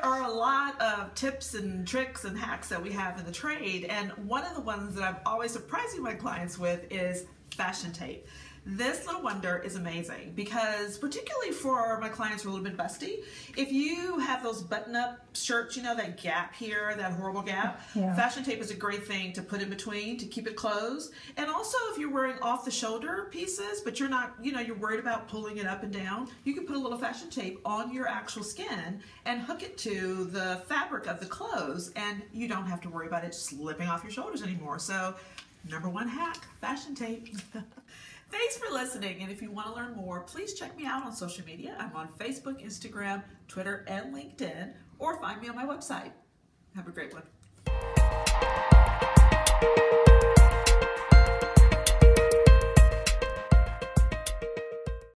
there are a lot of tips and tricks and hacks that we have in the trade. And one of the ones that I'm always surprising my clients with is fashion tape. This little wonder is amazing because particularly for my clients who are a little bit busty, if you have those button-up shirts, you know, that gap here, that horrible gap, yeah. fashion tape is a great thing to put in between to keep it closed. And also if you're wearing off-the-shoulder pieces, but you're not, you know, you're worried about pulling it up and down, you can put a little fashion tape on your actual skin and hook it to the fabric of the clothes and you don't have to worry about it slipping off your shoulders anymore. So number one hack, fashion tape. Thanks for listening, and if you want to learn more, please check me out on social media. I'm on Facebook, Instagram, Twitter, and LinkedIn, or find me on my website. Have a great one.